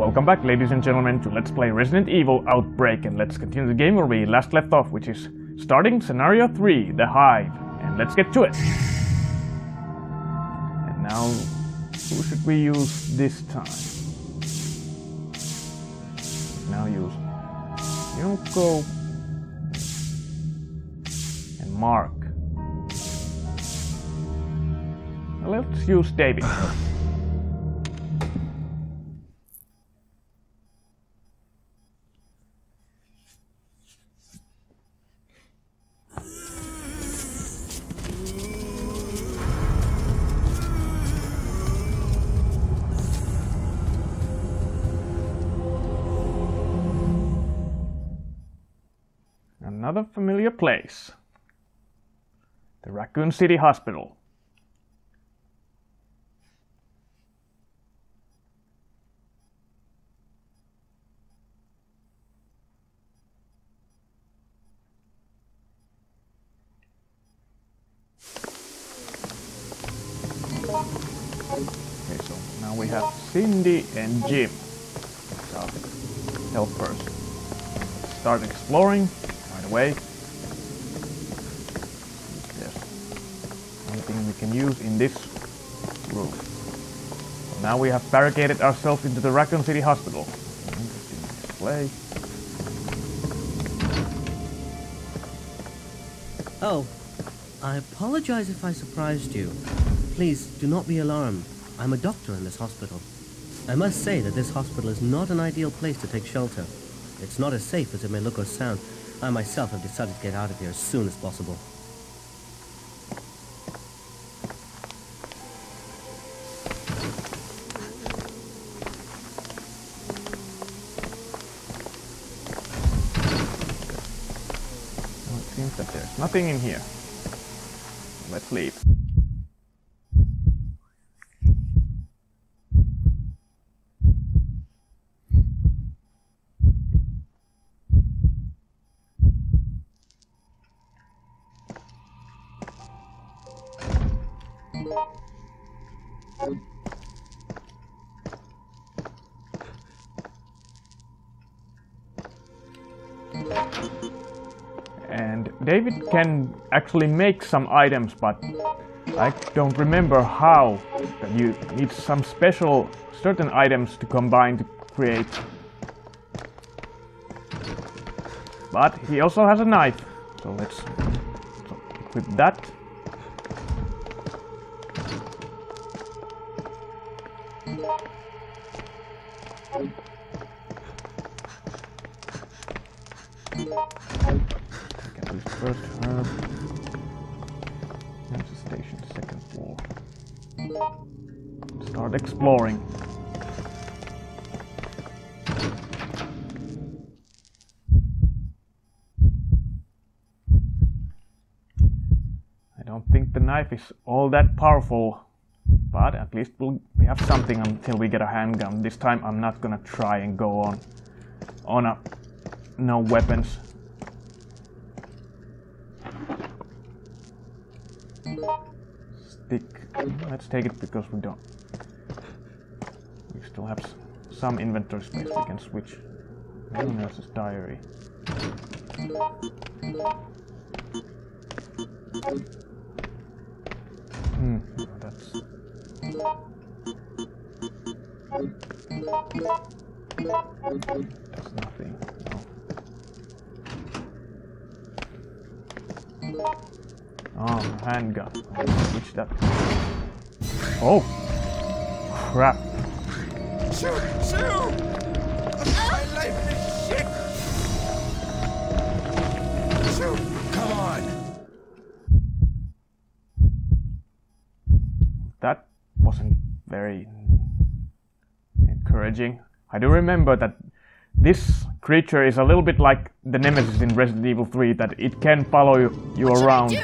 Welcome back ladies and gentlemen to Let's Play Resident Evil Outbreak and let's continue the game where we last left off which is starting scenario 3, The Hive. And let's get to it. And now, who should we use this time? Now use Yoko and Mark. Well, let's use David. Another familiar place. The Raccoon City Hospital. Okay, so now we have Cindy and Jim. So, help first. Let's start exploring away. There's anything we can use in this room. So now we have barricaded ourselves into the Raccoon City Hospital. Interesting display. Oh, I apologize if I surprised you. Please do not be alarmed. I'm a doctor in this hospital. I must say that this hospital is not an ideal place to take shelter. It's not as safe as it may look or sound. I myself have decided to get out of here as soon as possible. It seems that there's nothing in here. Let's leave. Can actually make some items, but I don't remember how. You need some special certain items to combine to create. But he also has a knife, so let's so equip that. Get this first herb. There's a station, second floor. Start exploring. I don't think the knife is all that powerful, but at least we'll, we have something until we get a handgun. This time I'm not gonna try and go on on a no weapons. Stick. Let's take it because we don't. We still have some inventory space we can switch. Anyone else's diary. Hmm, that's. That's nothing. No. Oh, handgun. Which that? Oh, crap! Shoot! Shoot! My life is shit! Shoot! Come on! That wasn't very encouraging. I do remember that this creature is a little bit like the Nemesis in Resident Evil 3, that it can follow you, you around.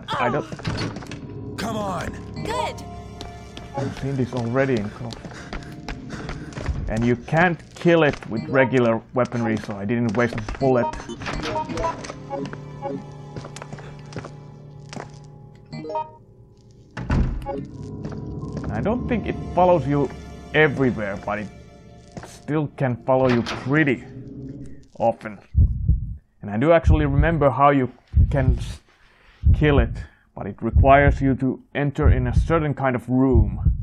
Do? But I don't. Come on! Good. I've seen this already in Call. And you can't kill it with regular weaponry, so I didn't waste a bullet. I don't think it follows you everywhere, but it still can follow you pretty often. And I do actually remember how you can s- kill it, but it requires you to enter in a certain kind of room.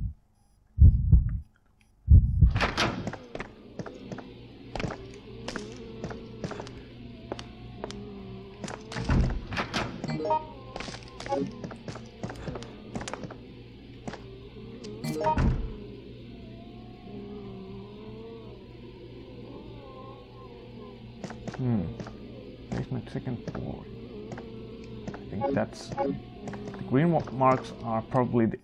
Marks are probably the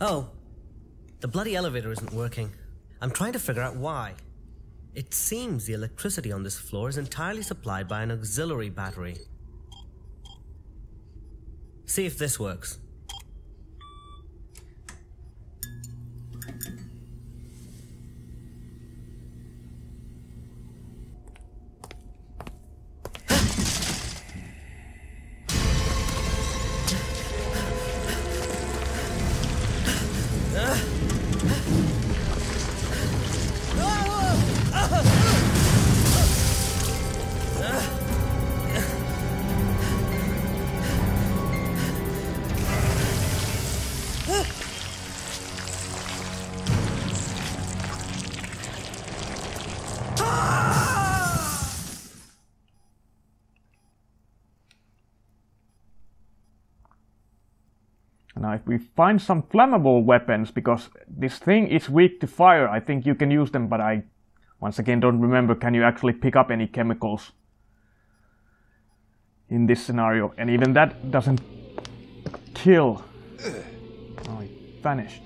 Oh, the bloody elevator isn't working. I'm trying to figure out why. It seems the electricity on this floor is entirely supplied by an auxiliary battery. See if this works. Now, if we find some flammable weapons, because this thing is weak to fire, I think you can use them, but I, once again, don't remember can you actually pick up any chemicals in this scenario. And even that doesn't kill. Oh, it vanished.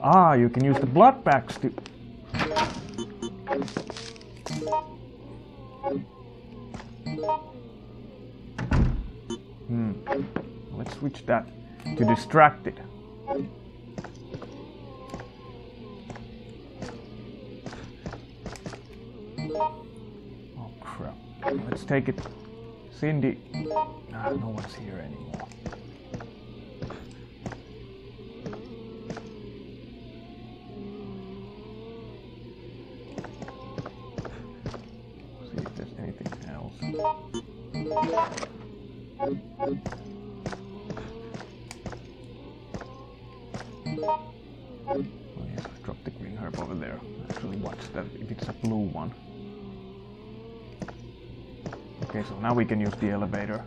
Ah, you can use the blood packs to. Hmm. Let's switch that to distracted. Oh crap. Let's take it. Cindy. Ah, no one's here anymore. Now we can use the elevator.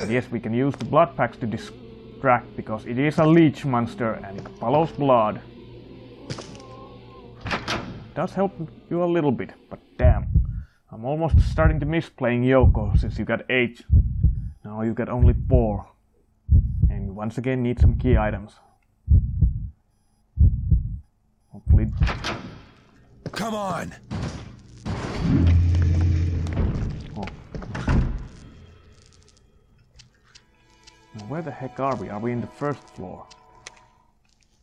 And yes, we can use the blood packs to distract because it is a leech monster and it follows blood. does help you a little bit, but damn. I'm almost starting to miss playing Yoko since you got 8. Now you got only 4. And once again need some key items. Hopefully. Come on. Where the heck are we? Are we in the first floor?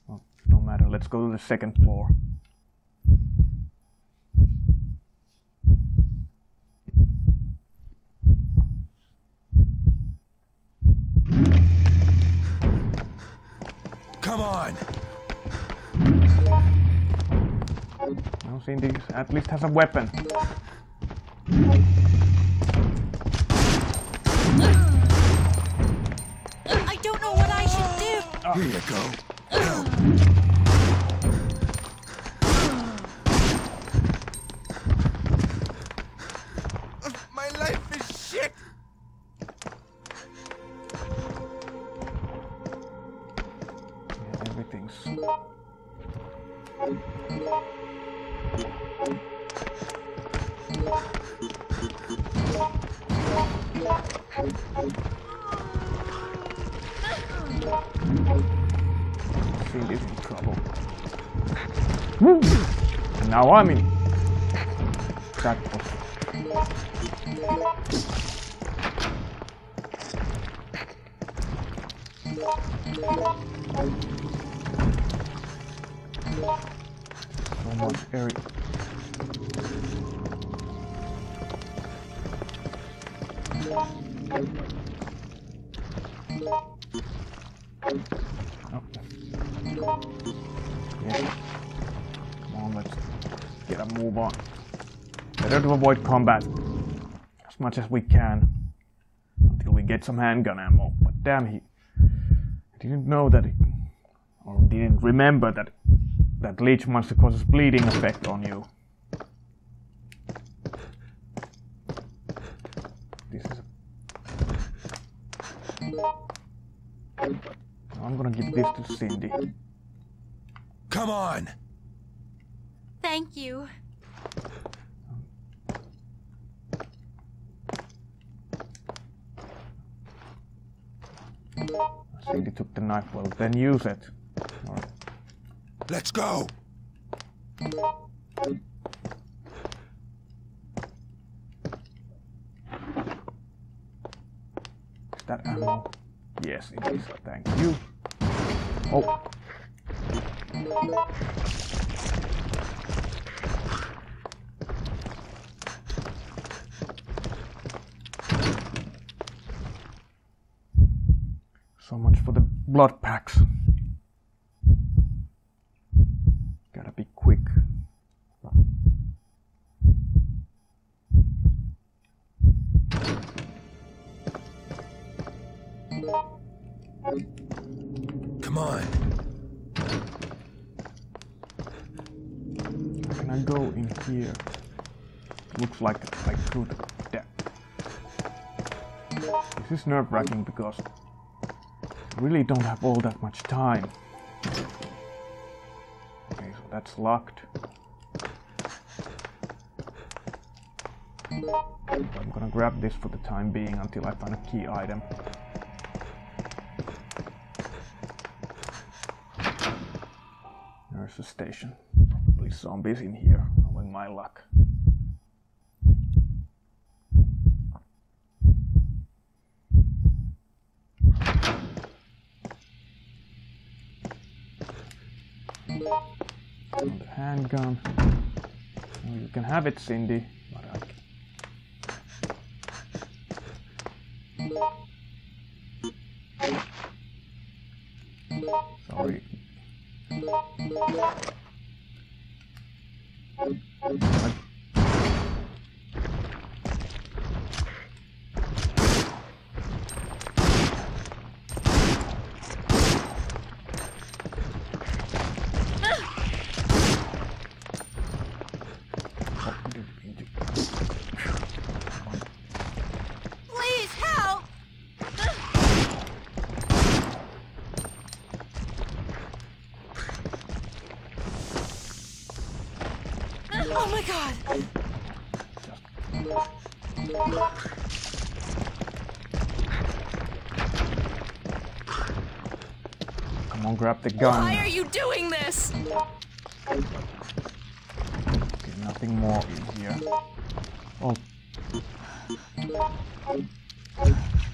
Oh, no matter, let's go to the second floor. Come on. Now Cindy at least has a weapon. Here you go. Woo! And avoid combat as much as we can until we get some handgun ammo. But damn, he didn't know that, it, or didn't remember that that leech monster causes bleeding effect on you. This is. I'm gonna give this to Cindy. Come on. Thank you. Cindy took the knife. Well, then use it. Or Let's go. Is that ammo? Yes, it is. Thank you. Oh. So much for the blood packs. Gotta be quick. Come on. Can I go in here? Looks like I could. Yeah. This is nerve wracking because really don't have all that much time. Okay, so that's locked. I'm gonna grab this for the time being until I find a key item. There's a station. Probably zombies in here, with my luck. Handgun. You can have it, Cindy. But I... Come on, grab the gun. Why are you doing this? Okay, nothing more in here. Oh.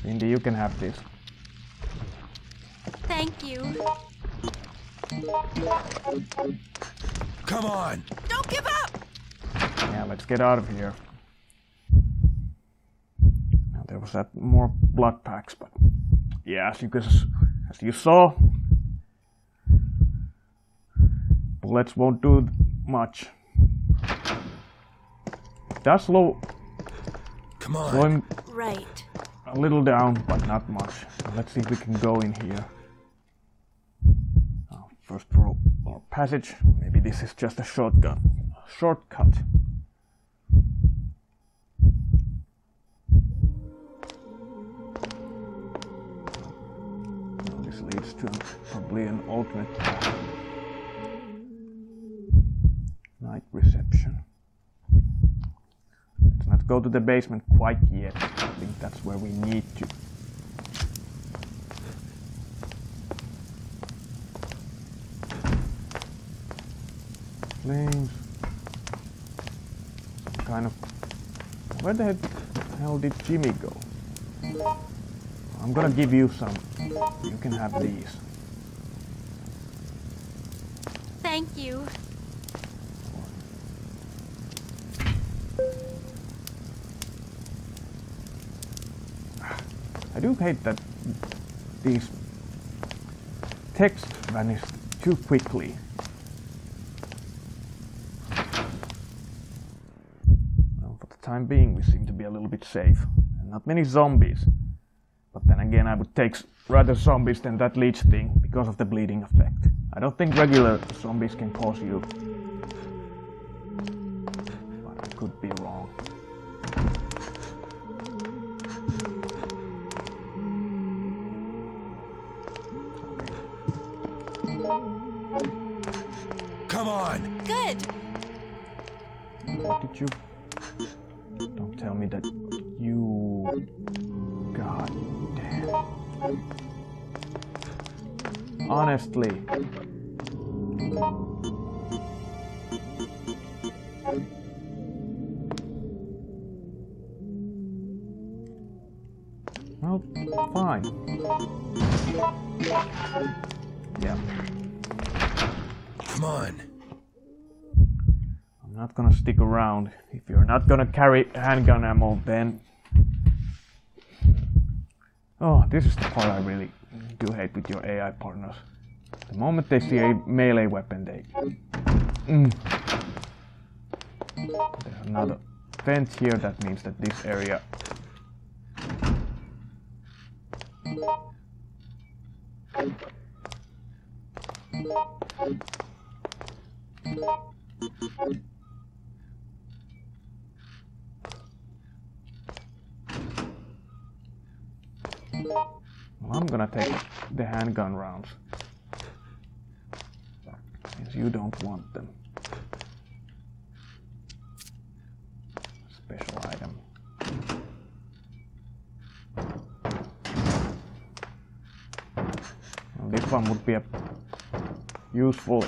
Cindy, you can have this. Thank you. Come on. Don't give up! Yeah, let's get out of here. Now there was that more blood packs, but yeah, as you guys, as you saw, bullets won't do much. Does slow, Come on. him Right. a little down, but not much. Let's see if we can go in here. Oh, first row or passage. Maybe this is just a shotgun. Shortcut. Oh, This leads to probably an alternate path. Night reception. Let's not go to the basement quite yet. I think that's where we need to. Flames. Kind of. Where the hell did Jimmy go? I'm gonna give you some. You can have these. Thank you. Do hate that these texts vanish too quickly. Well, for the time being, we seem to be a little bit safe. Not many zombies. But then again, I would take rather zombies than that leech thing because of the bleeding effect. I don't think regular zombies can cause you. But I could be Well, fine. Yeah. Come on. I'm not gonna stick around. If you're not gonna carry handgun ammo, then. Oh, this is the part I really do hate with your AI partners. The moment they see a melee weapon, they. Mm. There's another vent here, that means that this area. Well, I'm gonna take the handgun rounds. Since you don't want them. Special item. Well, this one would be a useful.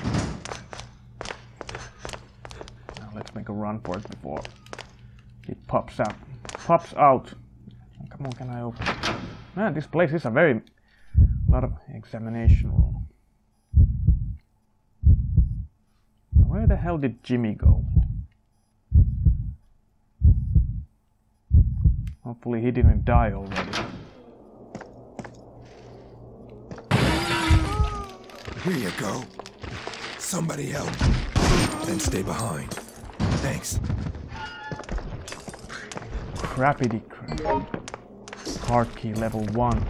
Now let's make a run for it before it pops out. Pops out. Come on, can I open? Man, this place is a very lot of examination room. Where the hell did Jimmy go? Hopefully he didn't die already. Here you go. Somebody help. Then stay behind. Thanks. Crappity crap. Card key level 1.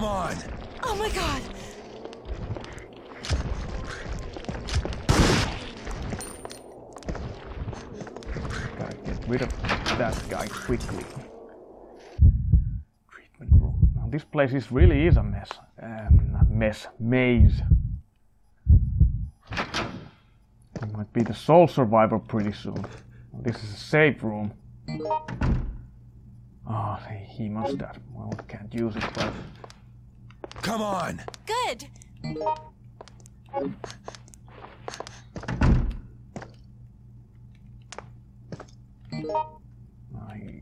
Come on. Oh my god. Gotta get rid of that guy quickly. Treatment room. Now this place is really is a mess. Um, not mess, maze. I might be the sole survivor pretty soon. This is a safe room. Oh, he must have. Well, can't use it, but Come on. Good. I...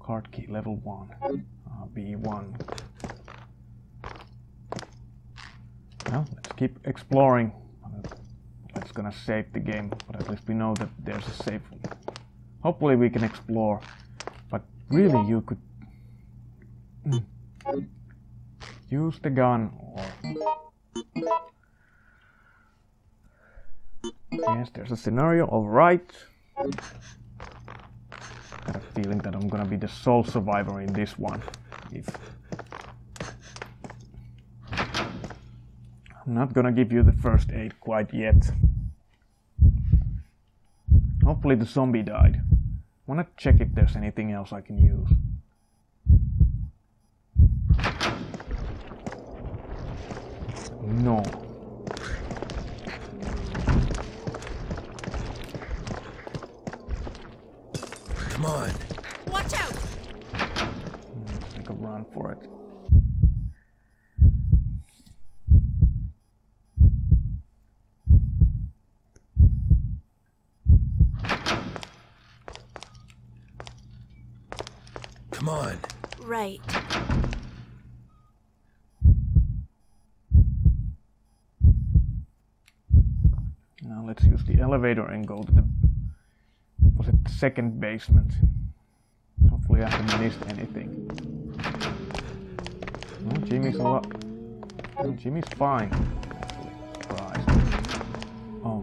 Card key level 1. Uh, B1. Well, let's keep exploring. That's gonna save the game, but at least we know that there's a safe room. Hopefully we can explore. But really you could... Use the gun or... Yes, there's a scenario, alright. Got a feeling that I'm gonna be the sole survivor in this one. If I'm not gonna give you the first aid quite yet. Hopefully the zombie died. Wanna check if there's anything else I can use. No. Come on. Watch out. Let's make a run. run for it. Come on. Right. Now let's use the elevator and go to the was it second basement? Hopefully I haven't missed anything. No, Jimmy's a lot. No, Jimmy's fine. Surprised. Oh,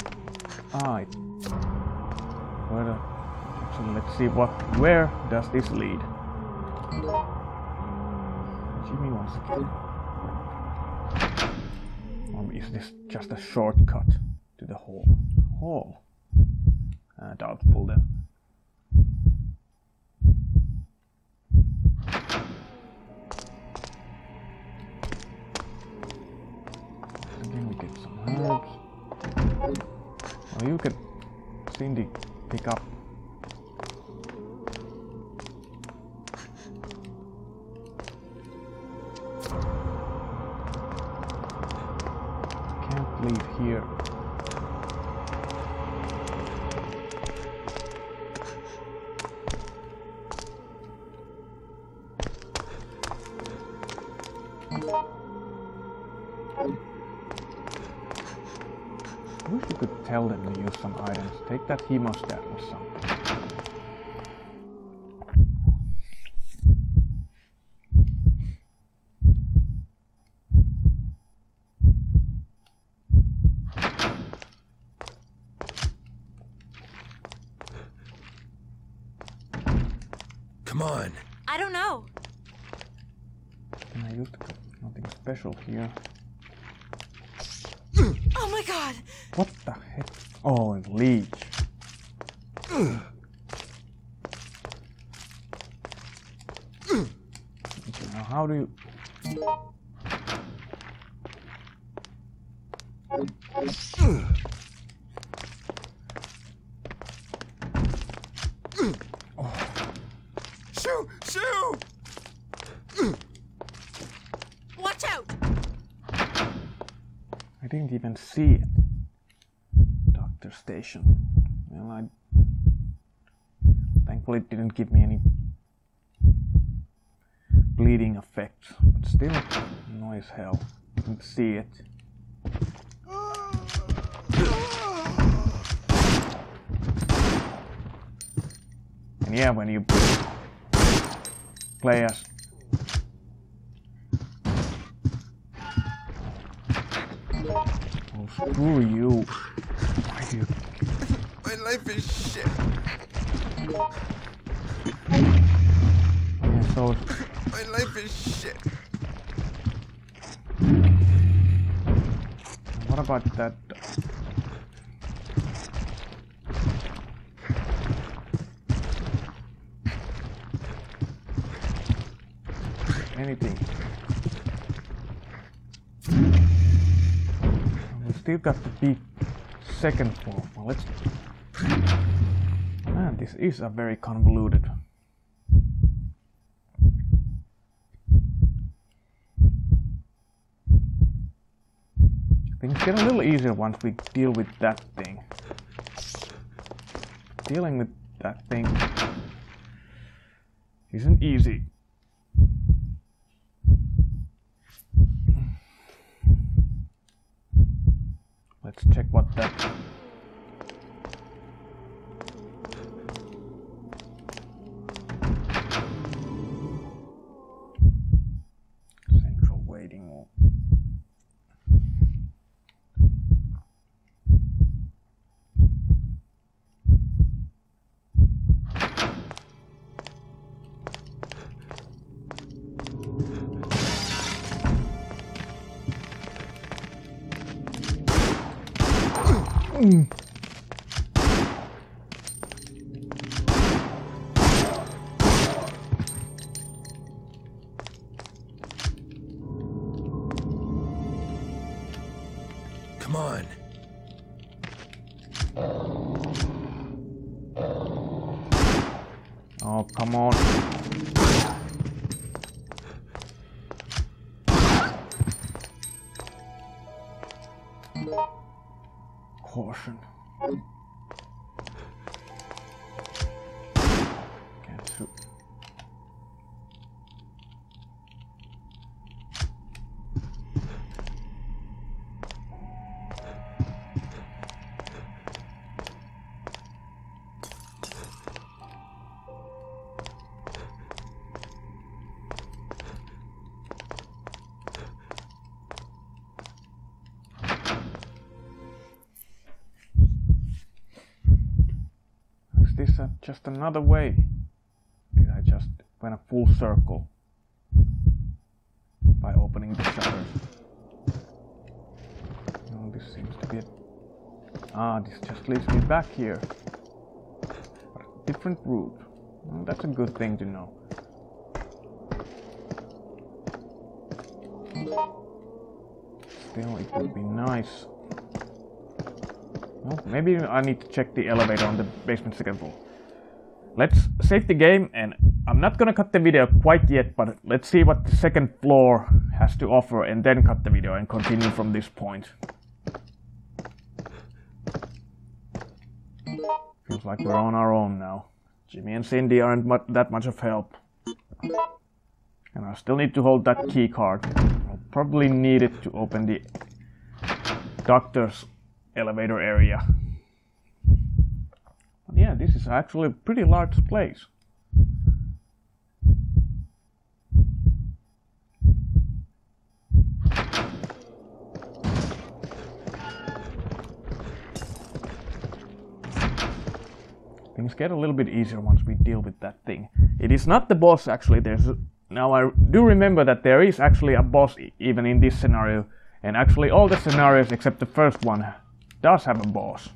ah, it- where the? Let's see what. Where does this lead? Jimmy once again. Or is this just a shortcut to the hall? Hall? Uh, doubtful then. Again, we get some herbs. Oh, you can, Cindy, pick up. Items. Take that hemostat or something. Come on. I don't know. Can I use nothing special here? Oh my god. What the heck? Oh, and leech. Okay, now how do you? Oh. Shoo! Shoo! Watch out. I didn't even see it. Doctor station. Well, I. It didn't give me any bleeding effects, but still, noise hell. you can see it. And yeah, when you play as Oh, screw you. Why do you My life is shit. My life is shit. what about that? Anything. We still got to beat second floor well let's man this is a very convoluted Things get a little easier once we deal with that thing. Dealing with that thing isn't easy. Let's check what that. Come on. Oh, come on. Caution. Just another way? I just went a full circle by opening the shutters? No, this seems to be it. Ah, this just leads me back here. A different route. Well, that's a good thing to know. Still, it would be nice well, maybe I need to check the elevator on the basement second floor. Let's save the game and I'm not gonna cut the video quite yet, but let's see what the second floor has to offer and then cut the video and continue from this point. Feels like we're on our own now. Jimmy and Cindy aren't mu that much of help. And I still need to hold that key card. I'll probably need it to open the doctor's elevator area. Yeah, this is actually a pretty large place. Things get a little bit easier once we deal with that thing. It is not the boss actually. There's now I do remember that there is actually a boss even in this scenario, and actually all the scenarios except the first one does have a boss.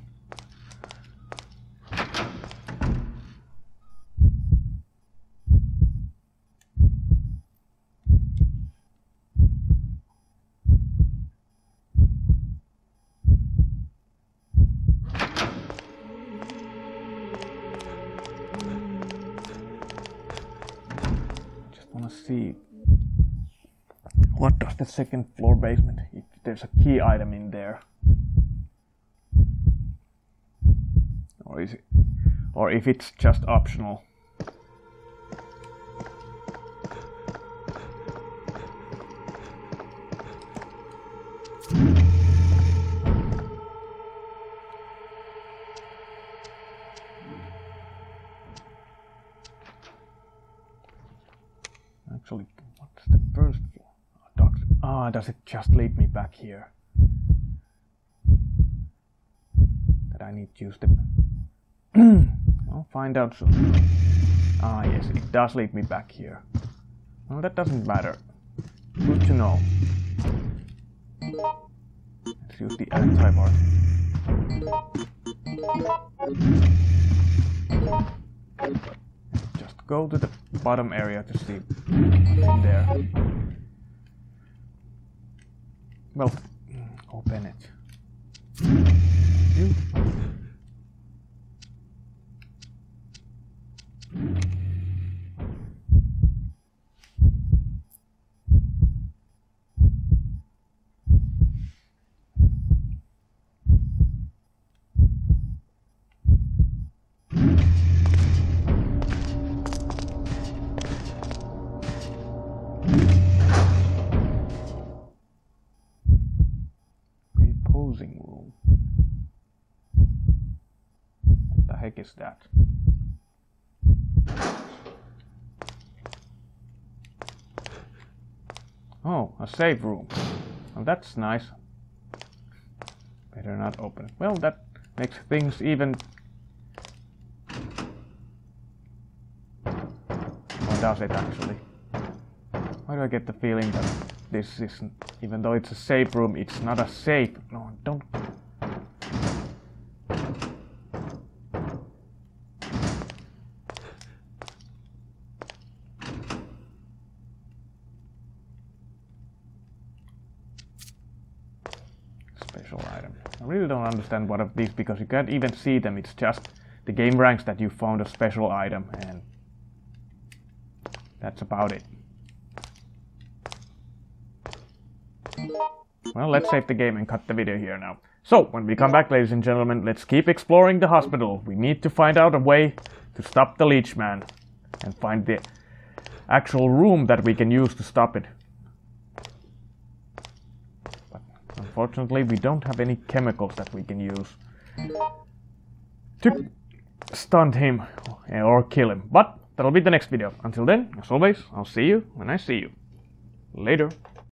Second floor basement if there's a key item in there. Or is it or if it's just optional. Just lead me back here? That I need to use the. I'll find out soon. Ah, yes, it does lead me back here. Well, that doesn't matter. Good to know. Let's use the anti-bar. Just go to the bottom area to see in there. Well, open it. You. That? Oh, a save room. Well, that's nice. Better not open. Well, that makes things even. Or does it actually? Why do I get the feeling that this isn't, even though it's a safe room, it's not a safe. No, don't. Special item. I really don't understand what of these because you can't even see them. It's just the game ranks that you found a special item and that's about it. Well, let's save the game and cut the video here now. So, when we come back, ladies and gentlemen, let's keep exploring the hospital. We need to find out a way to stop the leech man and find the actual room that we can use to stop it. But unfortunately, we don't have any chemicals that we can use to stun him or kill him. But that'll be the next video. Until then, as always, I'll see you when I see you. Later.